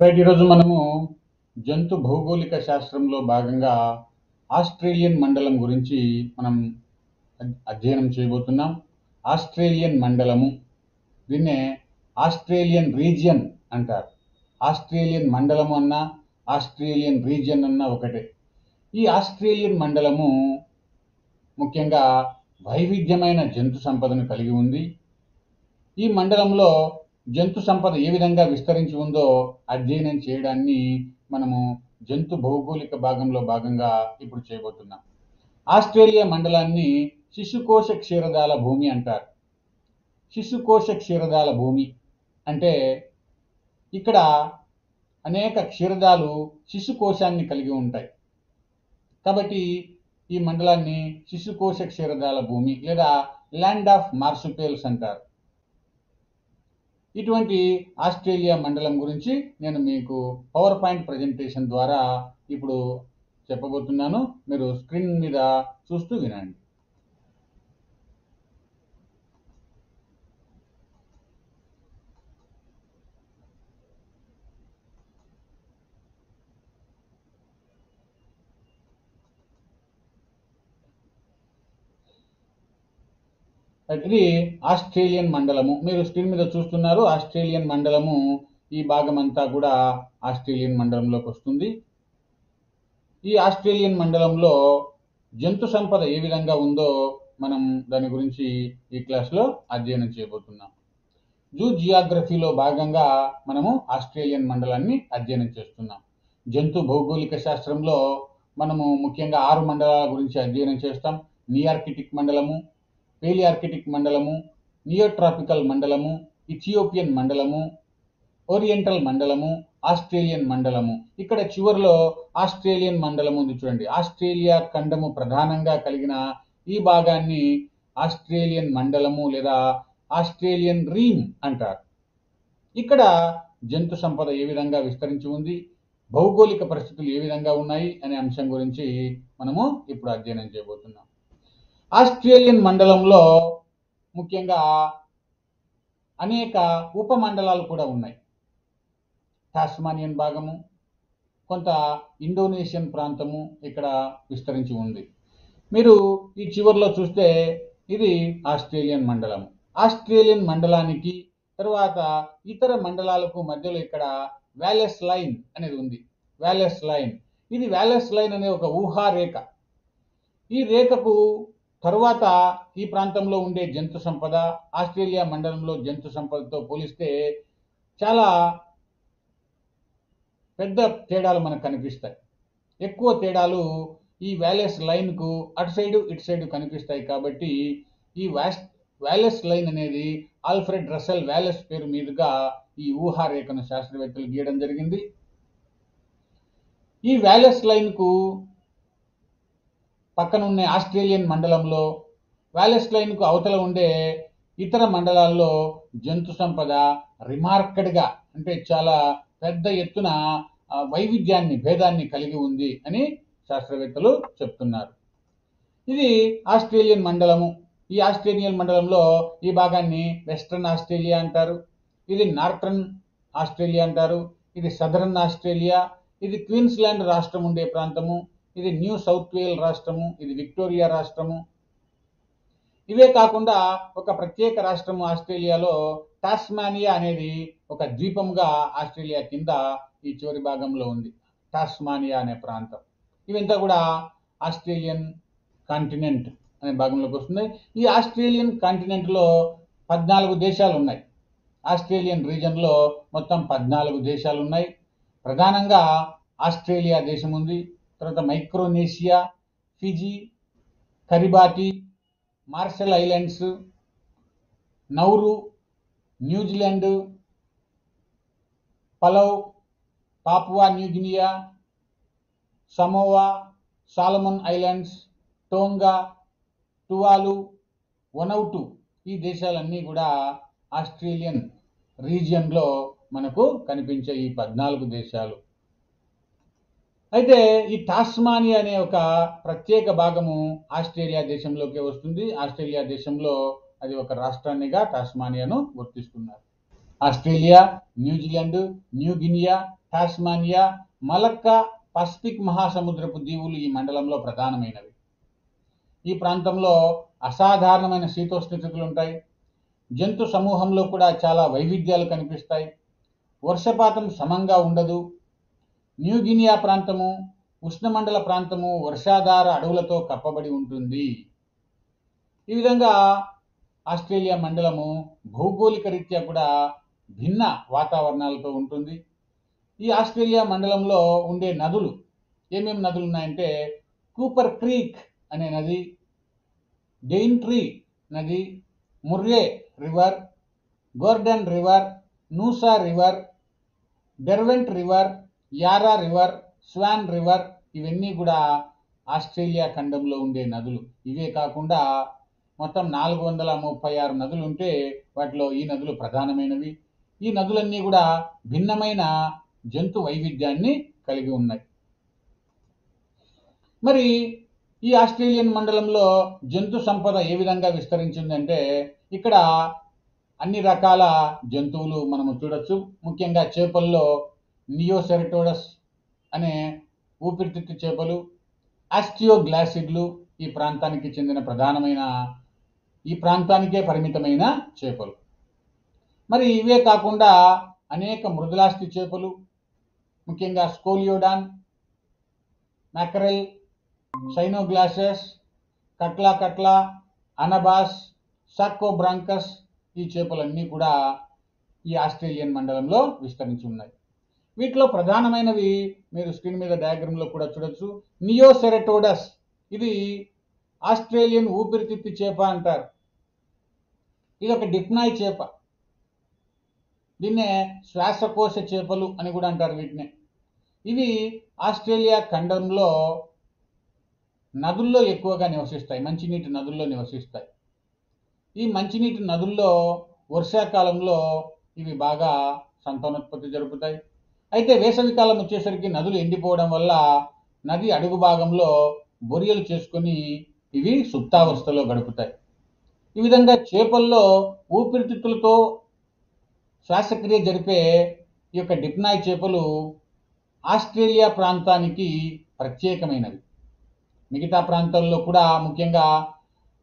Right ఈరోజు మనము జంతు భౌగోళిక శాస్త్రంలో భాగంగా ఆస్ట్రేలియన్ మండలం గురించి మనం అధ్యయనం చేయబోతున్నాం. ఆస్ట్రేలియన్ మండలము దీన్నే ఆస్ట్రేలియన్ రీజియన్ అంటారు. ఆస్ట్రేలియన్ మండలము అన్నా ఆస్ట్రేలియన్ రీజియన్ అన్నా ఒకటే. ఈ ఆస్ట్రేలియన్ మండలము ముఖ్యంగా వైవిధ్యమైన జంతు సంపదను కలిగి ఉంది. ఈ మండలంలో జంతు సంపద ఏ విధంగా విస్తరించి ఉందో అధ్యయనం చేయడాన్ని మనము జంతు భౌగోళిక భాగంలో భాగంగా ఇప్పుడు చేయబోతున్నాం. ఆస్ట్రేలియా మండలాన్ని శిశుకోశ క్షీరదాల భూమి అంటారు. శిశుకోశ క్షీరదాల భూమి అంటే ఇక్కడ అనేక క్షీరదాలు శిశుకోశాన్ని కలిగి ఉంటాయి. కాబట్టి ఈ మండలాన్ని శిశుకోశ క్షీరదాల భూమి లేదా ల్యాండ్ ఆఫ్ మార్సుపేల్స్ అంటారు. ఇటువంటి ఆస్ట్రేలియా మండలం గురించి నేను మీకు పవర్ పాయింట్ ప్రజెంటేషన్ ద్వారా ఇప్పుడు చెప్పబోతున్నాను. మీరు స్క్రీన్ మీద చూస్తూ వినండి. ఇది ఆస్ట్రేలియన్ మండలము మీరు స్క్రీన్ మీద చూస్తున్నారు ఆస్ట్రేలియన్ మండలము ఈ భాగం అంతా కూడా ఆస్ట్రేలియన్ మండలంలోకి వస్తుంది. ఈ ఆస్ట్రేలియన్ మండలంలో జంతు సంపద ఏ విధంగా ఉందో మనం దాని గురించి ఈ క్లాస్లో అధ్యయనం చేయబోతున్నాం. జూ జియాగ్రఫీలో భాగంగా మనము ఆస్ట్రేలియన్ మండలాన్ని అధ్యయనం చేస్తున్నాం. జంతు భౌగోళిక శాస్త్రంలో మనము ముఖ్యంగా ఆరు మండలాల గురించి అధ్యయనం చేస్తాం. నియార్కిటిక్ మండలము పేలియార్కిటిక్ మండలము నియోట్రాపికల్ మండలము ఇథియోపియన్ మండలము ఓరియంటల్ మండలము ఆస్ట్రేలియన్ మండలము. ఇక్కడ చివరిలో ఆస్ట్రేలియన్ మండలం ఉంది చూడండి. ఆస్ట్రేలియా ఖండము ప్రధానంగా కలిగిన ఈ భాగాన్ని ఆస్ట్రేలియన్ మండలము లేదా ఆస్ట్రేలియన్ రీమ్ అంటారు. ఇక్కడ జంతు సంపద ఏ విధంగా విస్తరించి ఉంది భౌగోళిక పరిస్థితులు ఏ విధంగా ఉన్నాయి అనే అంశం గురించి మనము ఇప్పుడు అధ్యయనం చేయబోతున్నాం. ఆస్ట్రేలియన్ మండలంలో ముఖ్యంగా అనేక ఉపమండలాలు కూడా ఉన్నాయి. టాస్మానియన్ భాగము కొంత ఇండోనేషియన్ ప్రాంతము ఇక్కడ విస్తరించి ఉంది. మీరు ఈ చివరిలో చూస్తే ఇది ఆస్ట్రేలియన్ మండలం. ఆస్ట్రేలియన్ మండలానికి తర్వాత ఇతర మండలాలకు మధ్యలో ఇక్కడ వ్యాలెస్ లైన్ అనేది ఉంది. Wallace line. ఇది వ్యాలెస్ లైన్ అనే ఒక ఊహా రేఖ ఈ రేఖకు తరువాత ఈ ప్రాంతంలో ఉండే జంతు సంపద ఆస్ట్రేలియా మండలంలో జంతు సంపదతో పోలిస్తే చాలా పెద్ద తేడాలు మనకు కనిపిస్తాయి. ఎక్కువ తేడాలు ఈ వ్యాలెస్ లైన్కు అటు సైడు ఇటు సైడు కనిపిస్తాయి కాబట్టి ఈ వ్యాస్ వ్యాలెస్ లైన్ అనేది ఆల్ఫ్రెడ్ రసెల్ వ్యాలెస్ పేరు మీదుగా ఈ ఊహారేఖను శాస్త్రవేత్తలు గీయడం జరిగింది. ఈ వ్యాలెస్ లైన్కు పక్కనున్నే ఆస్ట్రేలియన్ మండలంలో వ్యాలెస్లైన్కు అవతల ఉండే ఇతర మండలాల్లో జంతు సంపద రిమార్కెడ్గా అంటే చాలా పెద్ద ఎత్తున వైవిధ్యాన్ని భేదాన్ని కలిగి ఉంది అని శాస్త్రవేత్తలు చెప్తున్నారు. ఇది ఆస్ట్రేలియన్ మండలము. ఈ ఆస్ట్రేలియన్ మండలంలో ఈ భాగాన్ని వెస్ట్రన్ ఆస్ట్రేలియా అంటారు ఇది నార్థన్ ఆస్ట్రేలియా అంటారు ఇది సదరన్ ఆస్ట్రేలియా ఇది క్వీన్స్లాండ్ రాష్ట్రం ఉండే ప్రాంతము. ఇది న్యూ సౌత్ వేల్ రాష్ట్రము ఇది విక్టోరియా రాష్ట్రము. ఇవే కాకుండా ఒక ప్రత్యేక రాష్ట్రము ఆస్ట్రేలియాలో టాస్మానియా అనేది ఒక ద్వీపంగా ఆస్ట్రేలియా కింద ఈ చివరి భాగంలో ఉంది. టాస్మానియా అనే ప్రాంతం. ఇవంతా కూడా ఆస్ట్రేలియన్ కాంటినెంట్ అనే భాగంలోకి వస్తుంది ఈ ఆస్ట్రేలియన్ కాంటినెంట్లో పద్నాలుగు దేశాలు ఉన్నాయి. ఆస్ట్రేలియన్ రీజన్లో మొత్తం పద్నాలుగు దేశాలు ఉన్నాయి. ప్రధానంగా ఆస్ట్రేలియా దేశం ఉంది. తర్వాత Micronesia Fiji Kiribati Marshall Islands Nauru New Zealand Palau Papua New Guinea Samoa Solomon Islands Tonga Tuvalu Vanuatu ఈ దేశాలన్నీ కూడా ఆస్ట్రేలియన్ రీజియన్లో మనకు కనిపించే ఈ పద్నాలుగు దేశాలు. అయితే ఈ టాస్మానియా అనే ఒక ప్రత్యేక భాగము ఆస్ట్రేలియా దేశంలోకి వస్తుంది. ఆస్ట్రేలియా దేశంలో అది ఒక రాష్ట్రాన్నిగా టాస్మానియాను గుర్తిస్తున్నారు. Australia New Zealand New Guinea Tasmania Malacca Pacific మహాసముద్రపు దీవులు ఈ మండలంలో ప్రధానమైనవి. ఈ ప్రాంతంలో అసాధారణమైన శీతోష్ణ ఉంటాయి జంతు సమూహంలో కూడా చాలా వైవిధ్యాలు కనిపిస్తాయి. వర్షపాతం సమంగా ఉండదు. న్యూగినియా ప్రాంతము ఉష్ణమండల ప్రాంతము వర్షాధార అడవులతో కప్పబడి ఉంటుంది. ఈ విధంగా ఆస్ట్రేలియా మండలము భౌగోళిక రీత్యా కూడా భిన్న వాతావరణాలతో ఉంటుంది. ఈ ఆస్ట్రేలియా మండలంలో ఉండే నదులు ఏమేమి నదులు ఉన్నాయంటే కూపర్ క్రీక్ అనే నది డెయిన్ట్రీ నది Murray river Gordon river Noosa river Derwent river Yarra river Swan river ఇవన్నీ కూడా ఆస్ట్రేలియా ఖండంలో ఉండే నదులు. ఇవే కాకుండా మొత్తం నాలుగు వందల ముప్పై ఆరు నదులు ఉంటే వాటిలో ఈ నదులు ప్రధానమైనవి. ఈ నదులన్నీ కూడా భిన్నమైన జంతు వైవిధ్యాన్ని కలిగి ఉన్నాయి. మరి ఈ ఆస్ట్రేలియన్ మండలంలో జంతు సంపద ఏ విధంగా విస్తరించిందంటే ఇక్కడ అన్ని రకాల జంతువులు మనము చూడొచ్చు. ముఖ్యంగా చేపల్లో నియోసెరటోడస్ అనే ఊపిరితిత్తు చేపలు ఆస్టియోగ్లాసిడ్లు ఈ ప్రాంతానికి చెందిన ప్రధానమైన ఈ ప్రాంతానికే పరిమితమైన చేపలు. మరి ఇవే కాకుండా అనేక మృదులాస్థి చేపలు ముఖ్యంగా స్కోలియోడాన్ మ్యాకరెల్ సైనోగ్లాసెస్ కట్లా కట్లా అనబాస్ సాకోబ్రాంకస్ ఈ చేపలన్నీ కూడా ఈ ఆస్ట్రేలియన్ మండలంలో విస్తరించి ఉన్నాయి. వీటిలో ప్రధానమైనవి మీరు స్క్రీన్ మీద డయాగ్రామ్లో కూడా చూడొచ్చు. నియోసెరటోడస్ ఇది ఆస్ట్రేలియన్ ఊపిరితిత్తి చేప అంటారు. ఇది ఒక డిప్నాయ్ చేప. దీన్నే శ్వాసకోశ చేపలు అని కూడా అంటారు వీటిని. ఇవి ఆస్ట్రేలియా ఖండంలో నదుల్లో ఎక్కువగా నివసిస్తాయి. మంచినీటి నదుల్లో నివసిస్తాయి. ఈ మంచినీటి నదుల్లో వర్షాకాలంలో ఇవి బాగా సంతానోత్పత్తి జరుపుతాయి. అయితే వేసవికాలం వచ్చేసరికి నదులు ఎండిపోవడం వల్ల నది అడుగు భాగంలో బొరియలు చేసుకొని ఇవి సుప్తావస్థలో గడుపుతాయి. ఈ విధంగా చేపల్లో ఊపిరితిత్తులతో శ్వాసక్రియ జరిపే ఈ యొక్క డిప్నాయ్ చేపలు ఆస్ట్రేలియా ప్రాంతానికి ప్రత్యేకమైనవి. మిగతా ప్రాంతాల్లో కూడా ముఖ్యంగా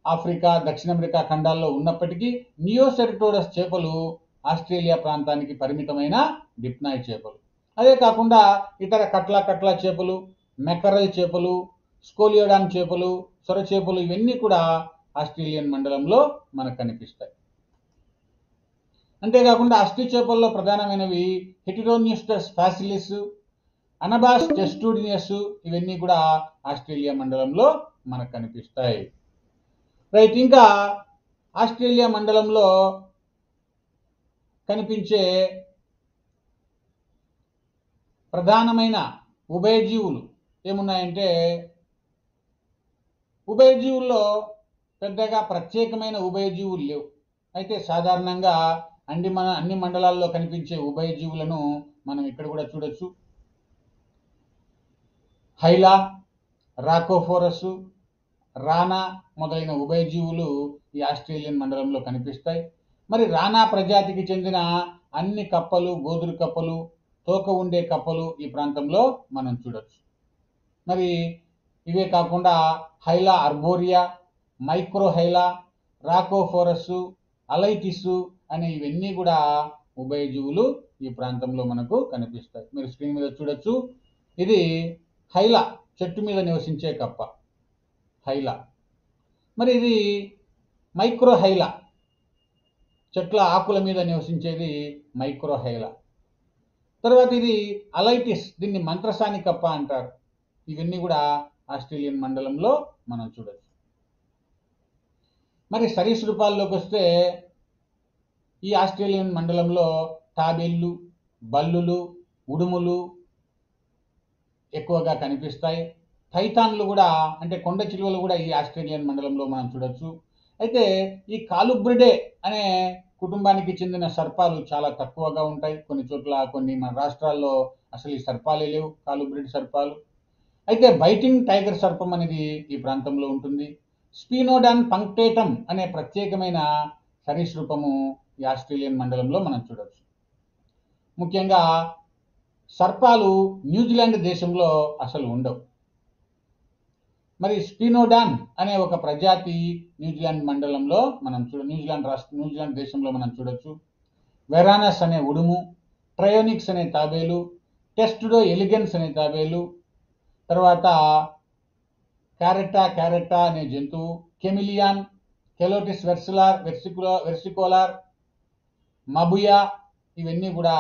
ఆఫ్రికా దక్షిణ అమెరికా ఖండాల్లో ఉన్నప్పటికీ నియోసెరిటోడస్ చేపలు ఆస్ట్రేలియా ప్రాంతానికి పరిమితమైన డిప్నాయ్ చేపలు. అదే కాకుండా ఇతర కట్ల కట్ల చేపలు మెకరల్ చేపలు స్కోలియోడాన్ చేపలు సొర చేపలు ఇవన్నీ కూడా ఆస్ట్రేలియన్ మండలంలో మనకు కనిపిస్తాయి. అంతేకాకుండా అస్థి చేపల్లో ప్రధానమైనవి హెటిరోన్యూస్టస్ ఫాసిలిస్ అనబాస్ టెస్టూడినియస్ ఇవన్నీ కూడా ఆస్ట్రేలియా మండలంలో మనకు కనిపిస్తాయి. రైట్ ఇంకా ఆస్ట్రేలియా మండలంలో కనిపించే ప్రధానమైన ఉభయజీవులు ఏమున్నాయంటే ఉభయజీవుల్లో పెద్దగా ప్రత్యేకమైన ఉభయజీవులు లేవు. అయితే సాధారణంగా అన్ని మన అన్ని మండలాల్లో కనిపించే ఉభయజీవులను మనం ఇక్కడ కూడా చూడొచ్చు. హైలా రాకోఫోరస్ రానా మొదలైన ఉభయజీవులు ఈ ఆస్ట్రేలియన్ మండలంలో కనిపిస్తాయి. మరి రానా ప్రజాతికి చెందిన అన్ని కప్పలు గోదురు కప్పలు తోక ఉండే కప్పలు ఈ ప్రాంతంలో మనం చూడొచ్చు. మరి ఇవే కాకుండా హైలా అర్బోరియా మైక్రోహైలా రాకోఫోరస్సు రాకోఫోరస్ అలైటిస్ అనే ఇవన్నీ కూడా ఉభయజీవులు ఈ ప్రాంతంలో మనకు కనిపిస్తాయి. మీరు స్క్రీన్ మీద చూడొచ్చు. ఇది హైలా చెట్టు మీద నివసించే కప్ప. హైలా. మరి ఇది మైక్రోహైలా. చెట్ల ఆకుల మీద నివసించేది మైక్రోహైలా. తర్వాత ఇది అలైటిస్ దీన్ని మంత్రసాని కప్ప అంటారు. ఇవన్నీ కూడా ఆస్ట్రేలియన్ మండలంలో మనం చూడొచ్చు. మరి సరీసృపాల్లోకి వస్తే ఈ ఆస్ట్రేలియన్ మండలంలో తాబేళ్ళు బల్లులు ఉడుములు ఎక్కువగా కనిపిస్తాయి. పైథాన్లు కూడా అంటే కొండ చిలువలు కూడా ఈ ఆస్ట్రేలియన్ మండలంలో మనం చూడొచ్చు. అయితే ఈ కాలుబ్రిడే అనే కుటుంబానికి చెందిన సర్పాలు చాలా తక్కువగా ఉంటాయి. కొన్ని చోట్ల కొన్ని మన రాష్ట్రాల్లో అసలు ఈ సర్పాలే లేవు కాలుబ్రిడ్ సర్పాలు. అయితే బైటింగ్ టైగర్ సర్పం అనేది ఈ ప్రాంతంలో ఉంటుంది. స్పీనోడాన్ పంక్టేటం అనే ప్రత్యేకమైన సరీసృపము ఈ ఆస్ట్రేలియన్ మండలంలో మనం చూడవచ్చు ముఖ్యంగా సర్పాలు న్యూజిలాండ్ దేశంలో అసలు ఉండవు. మరి స్పినోడాన్ అనే ఒక ప్రజాతి న్యూజిలాండ్ మండలంలో మనం చూడ న్యూజిలాండ్ రాష్ట్ర న్యూజిలాండ్ దేశంలో మనం చూడొచ్చు. వెరానస్ అనే ఉడుము ట్రయోనిక్స్ అనే తాబేలు టెస్టుడో ఎలిగెన్స్ అనే తాబేలు తర్వాత క్యారెటా క్యారెటా అనే జంతువు కెమిలియాన్ కెలోటిస్ వెర్సులార్ వెర్సికులా వెర్సికోలార్ మబుయా ఇవన్నీ కూడా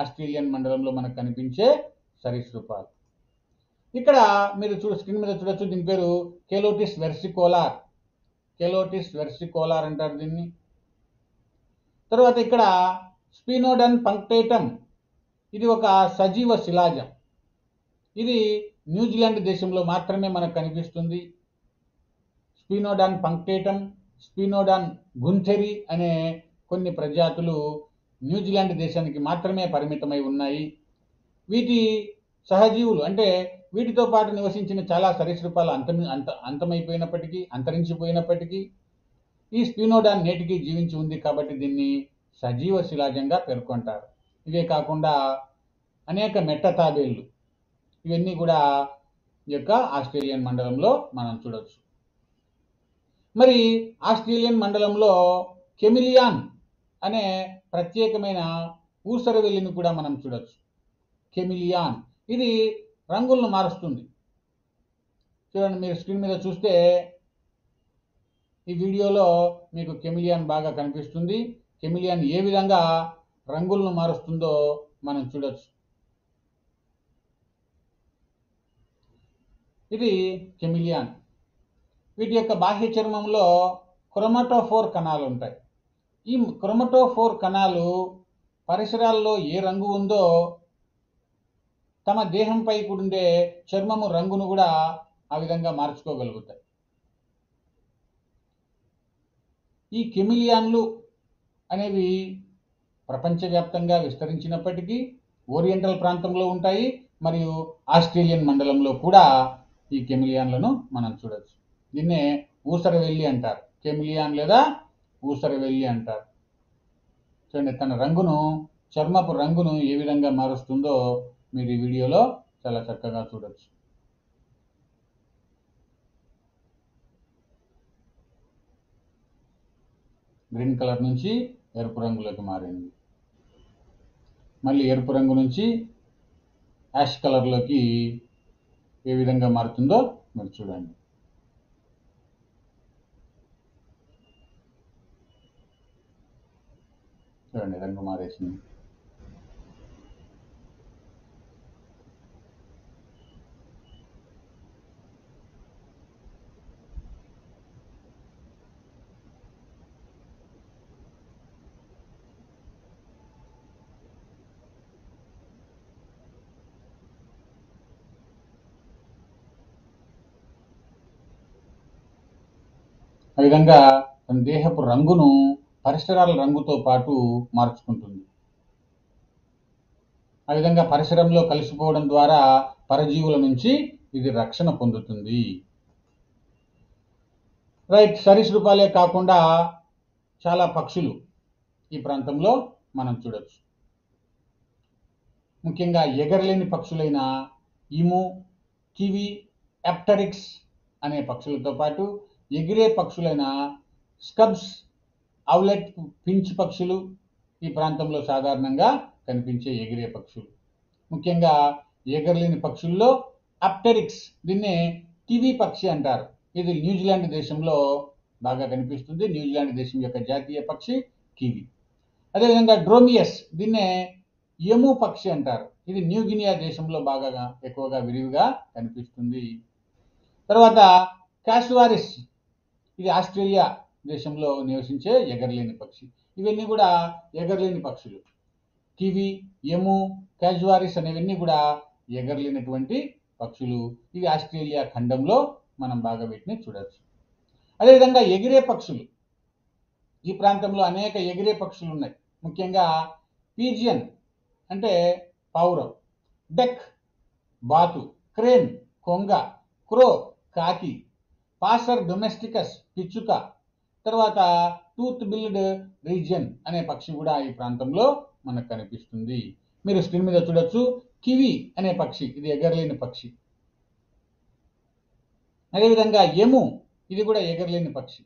ఆస్ట్రేలియన్ మండలంలో మనకు కనిపించే సరీసృపాలు. ఇక్కడ మీరు చూ స్క్రీన్ మీద చూడొచ్చు దీని పేరు కెలోటిస్ వెర్సికోలార్. కెలోటిస్ వెర్సికోలార్ అంటారు దీన్ని. తర్వాత ఇక్కడ స్పినోడన్ పంక్టేటం ఇది ఒక సజీవ శిలాజం. ఇది న్యూజిలాండ్ దేశంలో మాత్రమే మనకు కనిపిస్తుంది. స్పినోడాన్ పంక్టేటం స్పినోడాన్ గుంథెరి అనే కొన్ని ప్రజాతులు న్యూజిలాండ్ దేశానికి మాత్రమే పరిమితమై ఉన్నాయి. వీటి సహజీవులు అంటే వీటితో పాటు నివసించిన చాలా సరీసృపాలు అంతమి అంత అంతమైపోయినప్పటికీ అంతరించిపోయినప్పటికీ ఈ స్పినోడాన్ నేటికి జీవించి ఉంది కాబట్టి దీన్ని సజీవ శిలాజంగా పేర్కొంటారు. ఇవే కాకుండా అనేక మెట్ట తాబేళ్ళు ఇవన్నీ కూడా ఈ యొక్క ఆస్ట్రేలియన్ మండలంలో మనం చూడవచ్చు మరి ఆస్ట్రేలియన్ మండలంలో కెమిలియాన్ అనే ప్రత్యేకమైన ఊసరవెల్లిని కూడా మనం చూడవచ్చు కెమిలియాన్. ఇది రంగులను మారుస్తుంది. చూడండి మీరు స్క్రీన్ మీద చూస్తే ఈ వీడియోలో మీకు కెమిలియాన్ బాగా కనిపిస్తుంది. కెమిలియాన్ ఏ విధంగా రంగులను మారుస్తుందో మనం చూడొచ్చు. ఇది కెమిలియాన్. వీటి యొక్క బాహ్య చర్మంలో క్రొమటోఫోర్ కణాలు ఉంటాయి. ఈ క్రొమటోఫోర్ కణాలు పరిసరాల్లో ఏ రంగు ఉందో తమ దేహంపై ఉండే చర్మము రంగును కూడా ఆ విధంగా మార్చుకోగలుగుతాయి. ఈ కెమిలియాన్లు అనేవి ప్రపంచవ్యాప్తంగా విస్తరించినప్పటికీ ఓరియంటల్ ప్రాంతంలో ఉంటాయి. మరియు ఆస్ట్రేలియన్ మండలంలో కూడా ఈ కెమిలియాన్లను మనం చూడవచ్చు దీన్నే ఊసరవెల్లి అంటారు. కెమిలియాన్ లేదా ఊసరవెల్లి అంటారు. చూడండి తన రంగును చర్మపు రంగును ఏ విధంగా మారుస్తుందో మీరు ఈ వీడియోలో చాలా చక్కగా చూడొచ్చు. గ్రీన్ కలర్ నుంచి ఎరుపు రంగులోకి మారింది. మళ్ళీ ఎరుపు రంగు నుంచి యాష్ కలర్లోకి ఏ విధంగా మారుతుందో మీరు చూడండి. చూడండి రంగు మారేసింది. ఆ విధంగా తన దేహపు రంగును పరిసరాల రంగుతో పాటు మార్చుకుంటుంది. ఆ విధంగా పరిసరంలో కలిసిపోవడం ద్వారా పరజీవుల నుంచి ఇది రక్షణ పొందుతుంది. రైట్ సరీసృపాలే కాకుండా చాలా పక్షులు ఈ ప్రాంతంలో మనం చూడొచ్చు. ముఖ్యంగా ఎగరలేని పక్షులైన ఇము కివి ఎప్టరిక్స్ అనే పక్షులతో పాటు ఎగిరే పక్షులైన స్కబ్స్ అవులెట్ పించ్ పక్షులు ఈ ప్రాంతంలో సాధారణంగా కనిపించే ఎగిరే పక్షులు. ముఖ్యంగా ఎగరలేని పక్షుల్లో అప్టెరిక్స్ దీన్నే కివి పక్షి అంటారు. ఇది న్యూజిలాండ్ దేశంలో బాగా కనిపిస్తుంది. న్యూజిలాండ్ దేశం యొక్క జాతీయ పక్షి కివి. అదేవిధంగా డ్రోమియస్ దీన్నే ఎము పక్షి అంటారు. ఇది న్యూగినియా దేశంలో బాగా ఎక్కువగా విరివిగా కనిపిస్తుంది. తర్వాత కాస్వారిస్ ఇది ఆస్ట్రేలియా దేశంలో నివసించే ఎగరలేని పక్షి. ఇవన్నీ కూడా ఎగరలేని పక్షులు. కివి ఎము క్యాజువారిస్ అనేవన్నీ కూడా ఎగరలేనటువంటి పక్షులు. ఇవి ఆస్ట్రేలియా ఖండంలో మనం బాగా వీటిని చూడవచ్చు అదేవిధంగా ఎగిరే పక్షులు. ఈ ప్రాంతంలో అనేక ఎగిరే పక్షులు ఉన్నాయి. ముఖ్యంగా పీజియన్ అంటే పౌరం డెక్ బాతు క్రేన్ కొంగ క్రో కాకి పాసర్ డొమెస్టికస్ పిచ్చుక తర్వాత టూత్ బిల్డ్ రీజియన్ అనే పక్షి కూడా ఈ ప్రాంతంలో మనకు కనిపిస్తుంది. మీరు స్క్రీన్ మీద చూడొచ్చు. కివి అనే పక్షి. ఇది ఎగరలేని పక్షి. అదేవిధంగా ఎము ఇది కూడా ఎగరలేని పక్షి.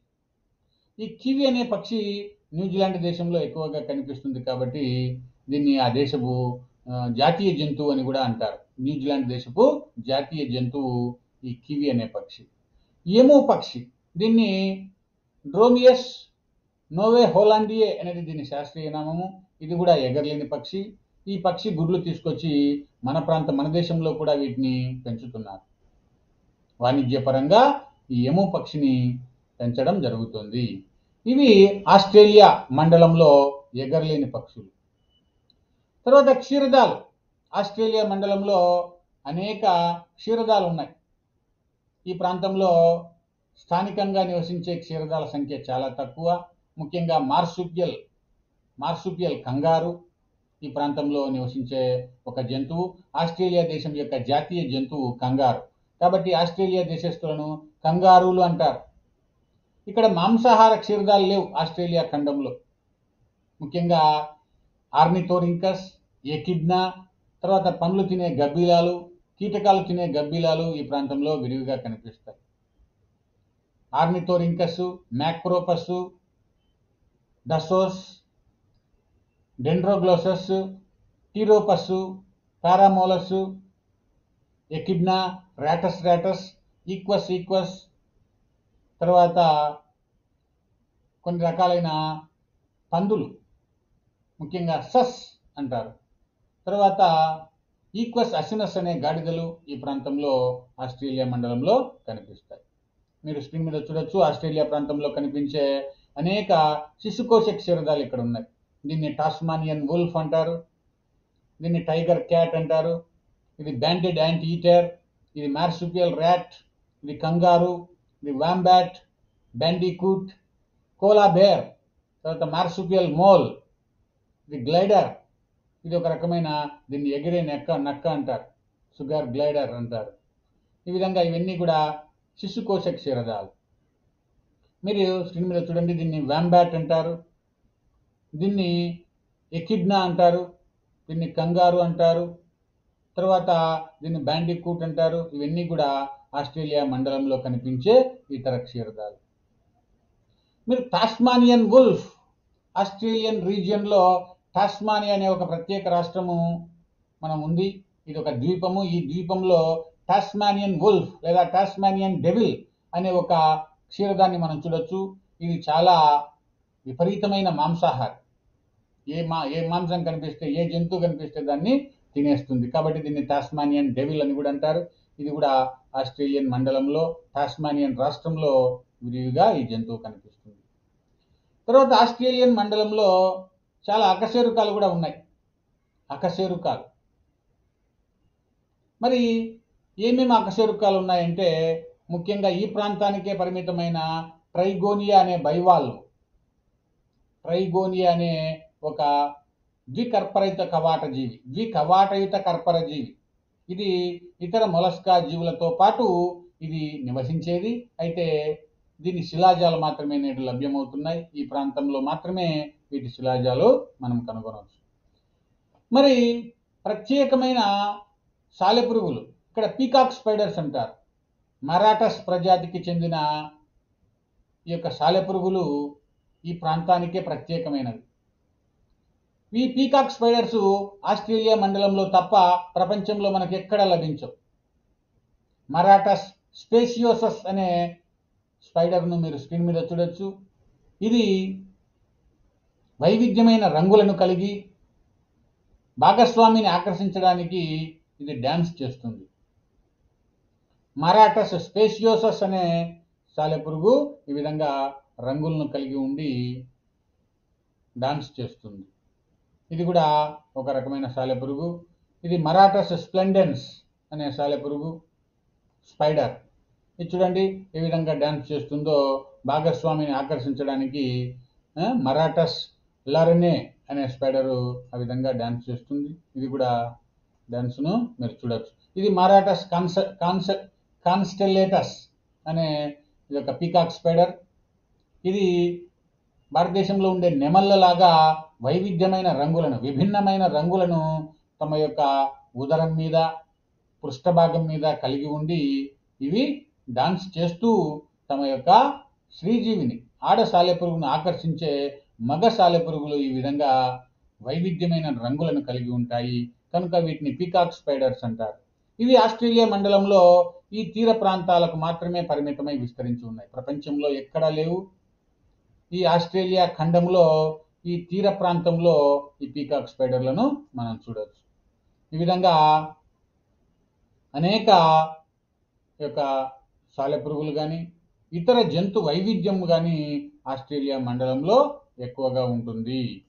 ఈ కివి అనే పక్షి న్యూజిలాండ్ దేశంలో ఎక్కువగా కనిపిస్తుంది కాబట్టి దీన్ని ఆ దేశపు జాతీయ జంతువు అని కూడా అంటారు. న్యూజిలాండ్ దేశపు జాతీయ జంతువు ఈ కివి అనే పక్షి. ఎము పక్షి. దీన్ని డ్రోమియస్ నోవే హోలాండియే అనేది దీని శాస్త్రీయ నామము. ఇది కూడా ఎగరలేని పక్షి. ఈ పక్షి గుడ్లు తీసుకొచ్చి మన ప్రాంత మన దేశంలో కూడా వీటిని పెంచుతున్నారు. వాణిజ్యపరంగా ఈ ఎము పక్షిని పెంచడం జరుగుతుంది. ఇవి ఆస్ట్రేలియా మండలంలో ఎగరలేని పక్షులు. తర్వాత క్షీరదాలు. ఆస్ట్రేలియా మండలంలో అనేక క్షీరదాలు ఉన్నాయి. ఈ ప్రాంతంలో స్థానికంగా నివసించే క్షీరదాల సంఖ్య చాలా తక్కువ. ముఖ్యంగా మార్సుపియల్ మార్సుపియల్ కంగారు ఈ ప్రాంతంలో నివసించే ఒక జంతువు. ఆస్ట్రేలియా దేశం యొక్క జాతీయ జంతువు కంగారు. కాబట్టి ఆస్ట్రేలియా దేశస్తులను కంగారులు అంటారు. ఇక్కడ మాంసాహార క్షీరదాలు లేవు ఆస్ట్రేలియా ఖండంలో. ముఖ్యంగా ఆర్నిథోరింకస్ ఎకిడ్నా తర్వాత పండ్లు తినే గబ్బిలాలు కీటకాలు తినే గబ్బిలాలు ఈ ప్రాంతంలో విరివిగా కనిపిస్తాయి. Ornithorhynchus Macropus Dasyurus Dendrolagus Pteropus Perameles echidna Rattus Rattus Equus Equus తర్వాత కొన్ని రకాలైన పందులు ముఖ్యంగా సస్ అంటారు. తర్వాత ఈక్వస్ అసినస్ అనే గాడిదలు ఈ ప్రాంతంలో ఆస్ట్రేలియా మండలంలో కనిపిస్తాయి. మీరు స్క్రీన్ మీద చూడొచ్చు ఆస్ట్రేలియా ప్రాంతంలో కనిపించే అనేక శిశుకోశ క్షీరదాలు ఇక్కడ ఉన్నాయి. దీన్ని టాస్మానియన్ వుల్ఫ్ అంటారు దీన్ని టైగర్ క్యాట్ అంటారు ఇది బ్యాండెడ్ యాంట్ ఈటర్ ఇది మార్సుపియల్ ర్యాట్ ఇది కంగారు ఇది వాంబాట్ బ్యాండీకూట్ కోలా బేర్ తర్వాత మార్సుపియల్ మోల్ ఇది గ్లైడర్ ఇది ఒక రకమైన దీన్ని ఎగిరే నెక్క నక్క అంటారు. షుగర్ గ్లైడర్ అంటారు. ఈ విధంగా ఇవన్నీ కూడా శిశుకోశ క్షీరదాలు. మీరు స్క్రీన్ మీద చూడండి దీన్ని వ్యాంబ్యాట్ అంటారు. దీన్ని ఎకిడ్నా అంటారు. దీన్ని కంగారు అంటారు. తర్వాత దీన్ని బ్యాండికూట్ అంటారు. ఇవన్నీ కూడా ఆస్ట్రేలియా మండలంలో కనిపించే ఇతర క్షీరదాలు. మీరు టాస్మానియన్ వుల్ఫ్ ఆస్ట్రేలియన్ రీజియన్లో టాస్మానియా అనే ఒక ప్రత్యేక రాష్ట్రము మనం ఉంది. ఇది ఒక ద్వీపము. ఈ ద్వీపంలో టాస్మానియన్ వుల్ఫ్ లేదా టాస్మానియన్ డెవిల్ అనే ఒక క్షీరదాన్ని మనం చూడొచ్చు. ఇది చాలా విపరీతమైన మాంసాహారం. ఏ మా ఏ మాంసం కనిపిస్తే ఏ జంతువు కనిపిస్తే దాన్ని తినేస్తుంది. కాబట్టి దీన్ని టాస్మానియన్ డెవిల్ అని కూడా అంటారు. ఇది కూడా ఆస్ట్రేలియన్ మండలంలో టాస్మానియన్ రాష్ట్రంలో విరివిగా ఈ జంతువు కనిపిస్తుంది. తర్వాత ఆస్ట్రేలియన్ మండలంలో చాలా అకశేరుకాలు కూడా ఉన్నాయి. అకశేరుకాలు మరి ఏమేమి అకశేరుకాలు ఉన్నాయంటే ముఖ్యంగా ఈ ప్రాంతానికే పరిమితమైన ట్రైగోనియా అనే బైవాళ్ళు ట్రైగోనియా అనే ఒక ద్వికర్పరయుత కవాట జీవి ద్వికవాటయుత కర్పర జీవి ఇది ఇతర మొలస్కా జీవులతో పాటు ఇది నివసించేది. అయితే దీని శిలాజాలు మాత్రమే నేడు లభ్యమవుతున్నాయి. ఈ ప్రాంతంలో మాత్రమే వీటి శిలాజాలు మనం కనుగొనవచ్చు. మరి ప్రత్యేకమైన సాలెపురుగులు ఇక్కడ పీకాక్ స్పైడర్స్ అంటారు. మరాఠస్ ప్రజాతికి చెందిన ఈ యొక్క సాలెపురుగులు ఈ ప్రాంతానికే ప్రత్యేకమైనవి. ఈ పీకాక్ స్పైడర్స్ ఆస్ట్రేలియా మండలంలో తప్ప ప్రపంచంలో మనకి ఎక్కడ లభించవు. మరాఠస్ స్పేసియోసస్ అనే స్పైడర్ను మీరు స్క్రీన్ మీద చూడొచ్చు. ఇది వైవిధ్యమైన రంగులను కలిగి భాగస్వామిని ఆకర్షించడానికి ఇది డ్యాన్స్ చేస్తుంది. మరాఠస్ స్పేసియోసస్ అనే సాలెపురుగు ఈ విధంగా రంగులను కలిగి ఉండి డాన్స్ చేస్తుంది. ఇది కూడా ఒక రకమైన సాలెపురుగు. ఇది మరాఠస్ స్ప్లెండెన్స్ అనే సాలెపురుగు. స్పైడర్. ఇది చూడండి ఏ విధంగా డ్యాన్స్ చేస్తుందో భాగస్వామిని ఆకర్షించడానికి మరాఠస్ లర్నే అనే స్పైడరు ఆ విధంగా డ్యాన్స్ చేస్తుంది. ఇది కూడా డ్యాన్స్ను మీరు చూడవచ్చు ఇది మరాఠస్ కాన్స కాన్స కాన్స్టెల్లేటస్ అనే ఇది ఒక పీకాక్ స్పైడర్. ఇది భారతదేశంలో ఉండే నెమళ్ళలాగా వైవిధ్యమైన రంగులను విభిన్నమైన రంగులను తమ యొక్క ఉదరం మీద పృష్ఠభాగం మీద కలిగి ఉండి ఇవి డాన్స్ చేస్తూ తమ యొక్క శ్రీజీవిని ఆడ సాలెపురుగును ఆకర్షించే మగ సాలెపురుగులు ఈ విధంగా వైవిధ్యమైన రంగులను కలిగి ఉంటాయి. కనుక వీటిని పీకాక్ స్పైడర్స్ అంటారు. ఇవి ఆస్ట్రేలియా మండలంలో ఈ తీర ప్రాంతాలకు మాత్రమే పరిమితమై విస్తరించి ఉన్నాయి. ప్రపంచంలో ఎక్కడా లేవు. ఈ ఆస్ట్రేలియా ఖండంలో ఈ తీర ప్రాంతంలో ఈ పీకాక్ స్పైడర్లను మనం చూడవచ్చు ఈ విధంగా అనేక యొక్క సాలెపురుగులు కానీ ఇతర జంతు వైవిధ్యం కానీ ఆస్ట్రేలియా మండలంలో ఎక్కువగా ఉంటుంది.